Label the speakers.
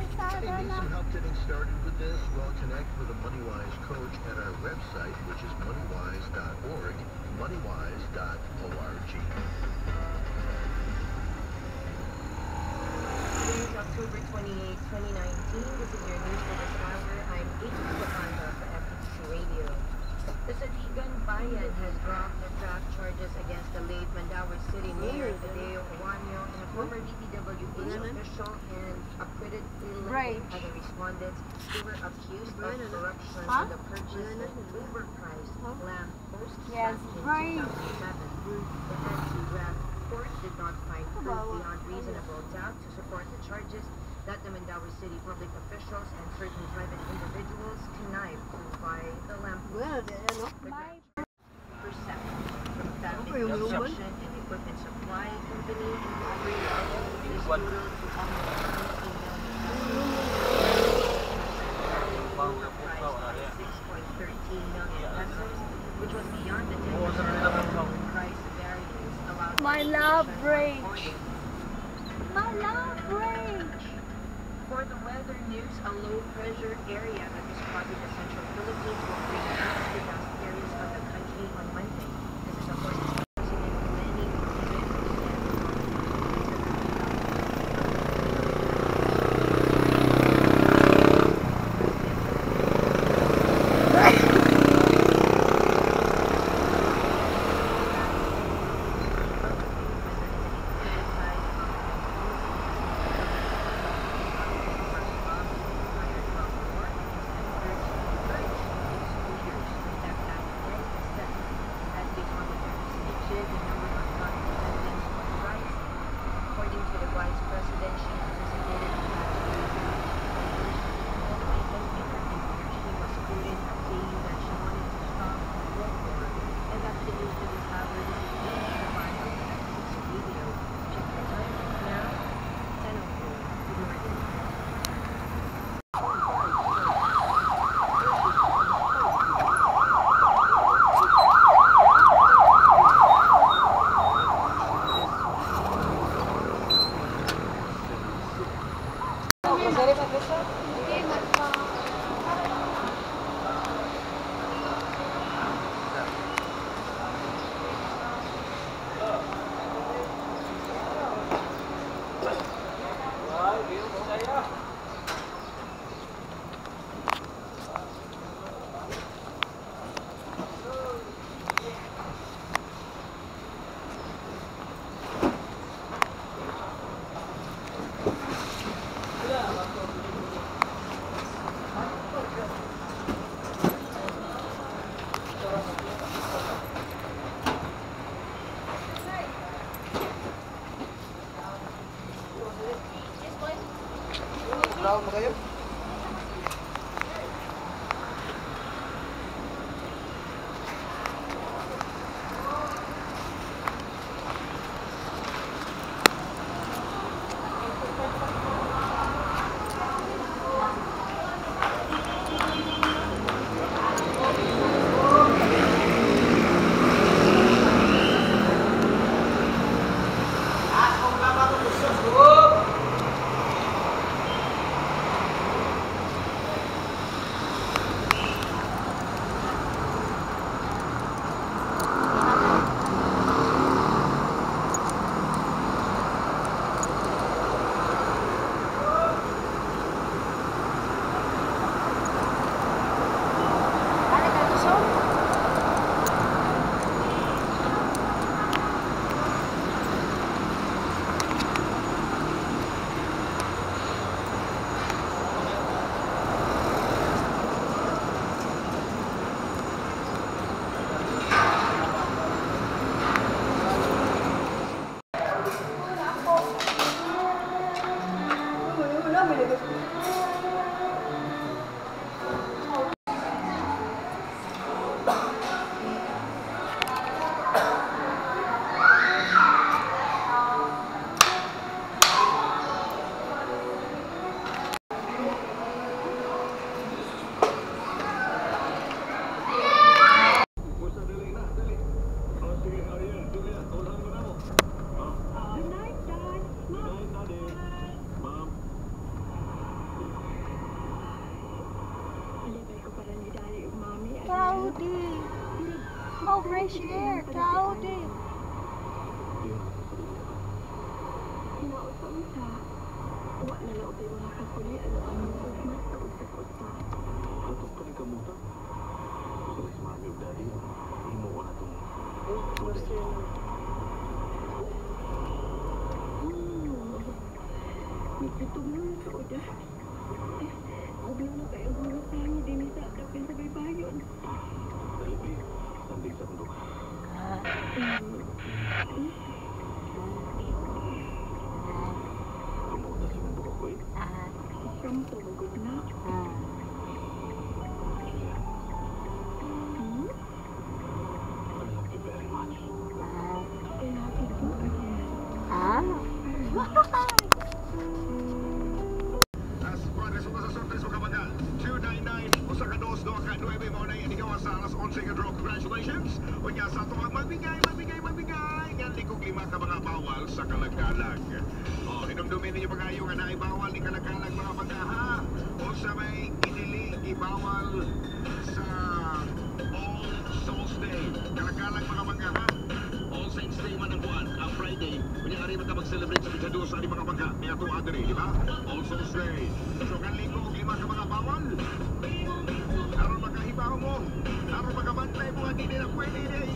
Speaker 1: Hey, need some help getting started with this? Well, connect with a MoneyWise coach at our website, which is moneywise.org, moneywise.org.
Speaker 2: Today October 28, 2019. This is your news for this hour. I'm Adrian Bacanda for FTC Radio. The Sadigan Bayan has dropped the graft charges against the late Mandaue
Speaker 3: Right.
Speaker 2: other respondents who were accused of corruption
Speaker 3: Huh?
Speaker 2: in the purchase of overpriced land posts
Speaker 3: Yes,
Speaker 2: back in
Speaker 3: right.
Speaker 2: 2007. The anti-graft court did not find proof beyond reasonable doubt to support the charges that the Mandaue City public officials and certain private individuals connived to buy the lamp
Speaker 3: My
Speaker 2: percent from Family
Speaker 4: Okay, yung
Speaker 2: Construction and Equipment Supply Company operating is
Speaker 3: My love.
Speaker 2: Audit.
Speaker 3: my love break.
Speaker 2: For the weather news, a low pressure area
Speaker 5: blauen Reh. Imo ko na itong...
Speaker 4: Nagtutulong sa uda. Eh, Problema kayo mga tayo din sa kapil sa baybayon.
Speaker 5: Dali, babe. Sandig sa
Speaker 6: bundok. Ah. Sa alas 11 ka draw congratulations unya sa ato ang magbigay magbigay magbigay nga likog lima ka mga bawal sa kalagkalag oh hinumdumin ninyo mga ayo nga naay bawal ni kalagkalag mga pagkaha o sa may iniling ibawal sa All Souls Day kalagkalag mga pagkaha All Saints Day man ang buwan, ang Friday. Kunya ka mag-celebrate sa Picado sa mga pagka. May ato adre, di ba? All Souls Day. So kan linggo og lima ka mga bawal. Makahibaw